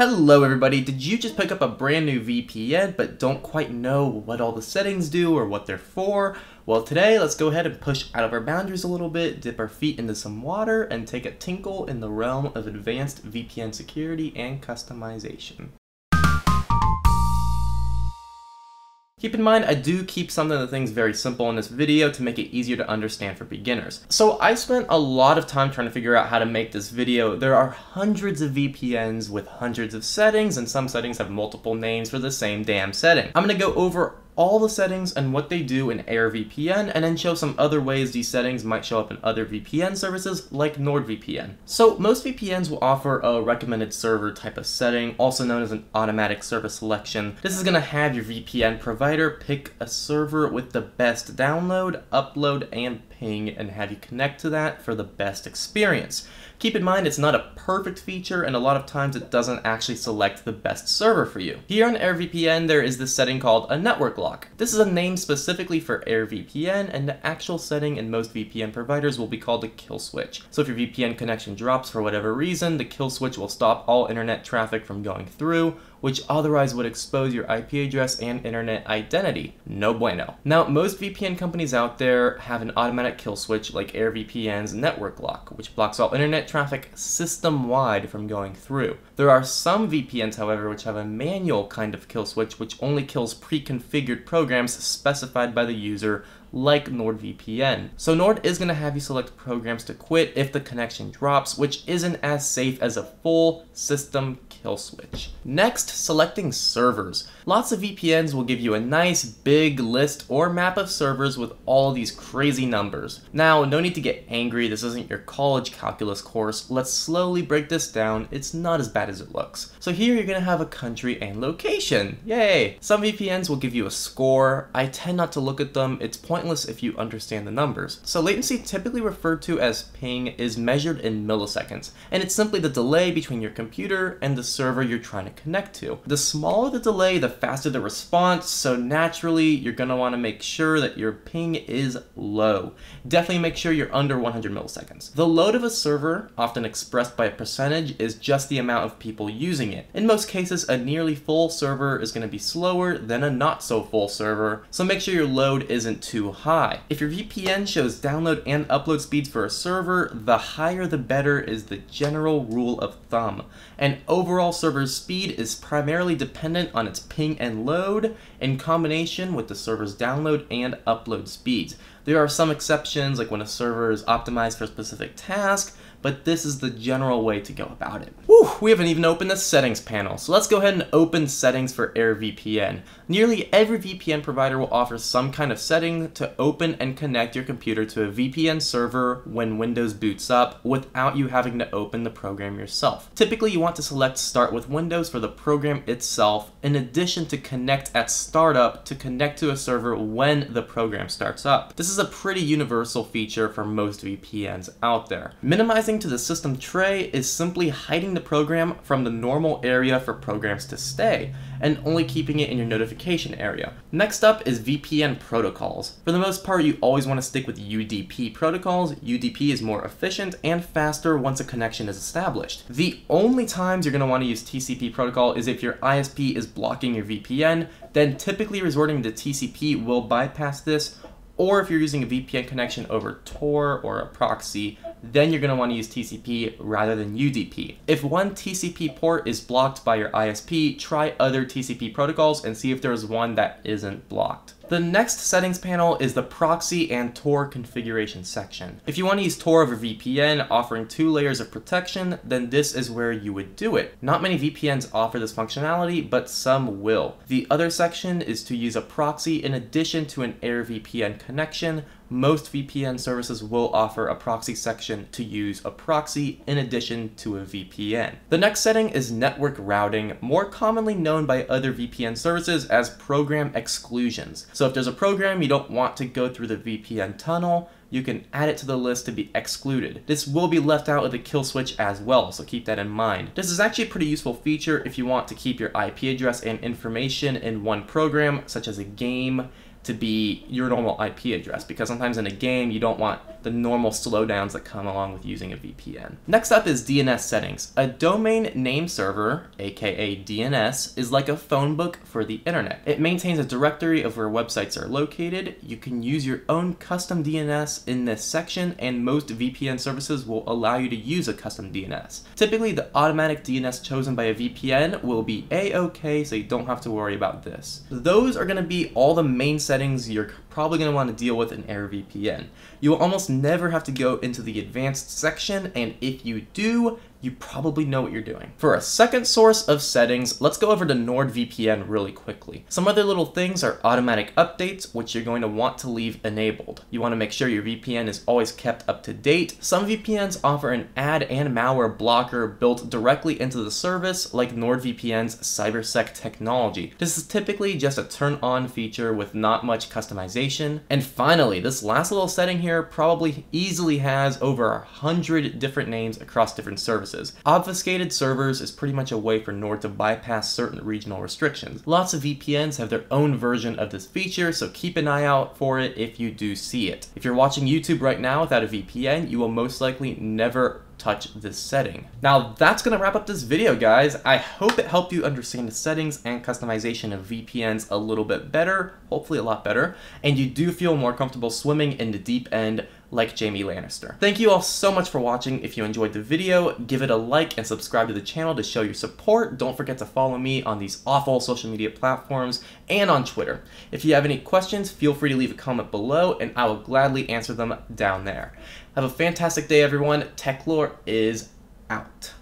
Hello everybody, did you just pick up a brand new VPN but don't quite know what all the settings do or what they're for? Well today let's go ahead and push out of our boundaries a little bit, dip our feet into some water, and take a tinkle in the realm of advanced VPN security and customization. Keep in mind, I do keep some of the things very simple in this video to make it easier to understand for beginners. So I spent a lot of time trying to figure out how to make this video. There are hundreds of VPNs with hundreds of settings, and some settings have multiple names for the same damn setting. I'm gonna go over all the settings and what they do in AirVPN, and then show some other ways these settings might show up in other VPN services like NordVPN. So most VPNs will offer a recommended server type of setting, also known as an automatic server selection. This is gonna have your VPN provider pick a server with the best download, upload, and ping and have you connect to that for the best experience. Keep in mind it's not a perfect feature and a lot of times it doesn't actually select the best server for you. Here on AirVPN there is this setting called a network lock. This is a name specifically for AirVPN and the actual setting in most VPN providers will be called a kill switch. So if your VPN connection drops for whatever reason, the kill switch will stop all internet traffic from going through which otherwise would expose your IP address and internet identity. No bueno. Now, most VPN companies out there have an automatic kill switch like AirVPN's Network Lock, which blocks all internet traffic system-wide from going through. There are some VPNs, however, which have a manual kind of kill switch which only kills pre-configured programs specified by the user like NordVPN. So Nord is going to have you select programs to quit if the connection drops, which isn't as safe as a full system kill switch. Next, selecting servers. Lots of VPNs will give you a nice big list or map of servers with all these crazy numbers. Now, no need to get angry, this isn't your college calculus course. Let's slowly break this down, it's not as bad as it looks. So here you're gonna have a country and location, yay! Some VPNs will give you a score, I tend not to look at them, it's pointless if you understand the numbers. So latency typically referred to as ping is measured in milliseconds, and it's simply the delay between your computer and the server you're trying to connect to. The smaller the delay, the faster the response, so naturally you're going to want to make sure that your ping is low. Definitely make sure you're under 100 milliseconds. The load of a server, often expressed by a percentage, is just the amount of people using it. In most cases, a nearly full server is going to be slower than a not so full server, so make sure your load isn't too high. If your VPN shows download and upload speeds for a server, the higher the better is the general rule of thumb. And overall server speed is primarily dependent on its ping and load in combination with the server's download and upload speeds. There are some exceptions, like when a server is optimized for a specific task, but this is the general way to go about it. Whew, we haven't even opened the settings panel, so let's go ahead and open settings for AirVPN. Nearly every VPN provider will offer some kind of setting to open and connect your computer to a VPN server when Windows boots up without you having to open the program yourself. Typically, you want to select Start with Windows for the program itself, in addition to Connect at Startup to connect to a server when the program starts up. This is a pretty universal feature for most VPNs out there. Minimizing to the system tray is simply hiding the program from the normal area for programs to stay, and only keeping it in your notification area. Next up is VPN protocols. For the most part, you always want to stick with UDP protocols. UDP is more efficient and faster once a connection is established. The only times you're going to want to use TCP protocol is if your ISP is blocking your VPN, then typically resorting to TCP will bypass this or if you're using a VPN connection over Tor or a proxy, then you're going to want to use TCP rather than UDP. If one TCP port is blocked by your ISP, try other TCP protocols and see if there's one that isn't blocked. The next settings panel is the proxy and Tor configuration section. If you want to use Tor over VPN offering two layers of protection, then this is where you would do it. Not many VPNs offer this functionality, but some will. The other section is to use a proxy in addition to an AirVPN connection, most VPN services will offer a proxy section to use a proxy in addition to a VPN. The next setting is network routing, more commonly known by other VPN services as program exclusions. So if there's a program you don't want to go through the VPN tunnel, you can add it to the list to be excluded. This will be left out of the kill switch as well, so keep that in mind. This is actually a pretty useful feature if you want to keep your IP address and information in one program, such as a game, to be your normal IP address because sometimes in a game you don't want the normal slowdowns that come along with using a VPN. Next up is DNS settings. A domain name server, aka DNS, is like a phone book for the internet. It maintains a directory of where websites are located. You can use your own custom DNS in this section, and most VPN services will allow you to use a custom DNS. Typically, the automatic DNS chosen by a VPN will be a-okay, so you don't have to worry about this. Those are going to be all the main settings you're probably going to want to deal with in AirVPN. You will almost never have to go into the advanced section, and if you do, you probably know what you're doing. For a second source of settings, let's go over to NordVPN really quickly. Some other little things are automatic updates, which you're going to want to leave enabled. You want to make sure your VPN is always kept up to date. Some VPNs offer an ad and malware blocker built directly into the service, like NordVPN's CyberSec technology. This is typically just a turn on feature with not much customization. And finally, this last little setting here probably easily has over a hundred different names across different services services. Obfuscated servers is pretty much a way for Nord to bypass certain regional restrictions. Lots of VPNs have their own version of this feature, so keep an eye out for it if you do see it. If you're watching YouTube right now without a VPN, you will most likely never touch this setting. Now that's gonna wrap up this video guys. I hope it helped you understand the settings and customization of VPNs a little bit better, hopefully a lot better, and you do feel more comfortable swimming in the deep end like Jaime Lannister. Thank you all so much for watching. If you enjoyed the video, give it a like and subscribe to the channel to show your support. Don't forget to follow me on these awful social media platforms and on Twitter. If you have any questions, feel free to leave a comment below and I will gladly answer them down there. Have a fantastic day, everyone. Techlore is out.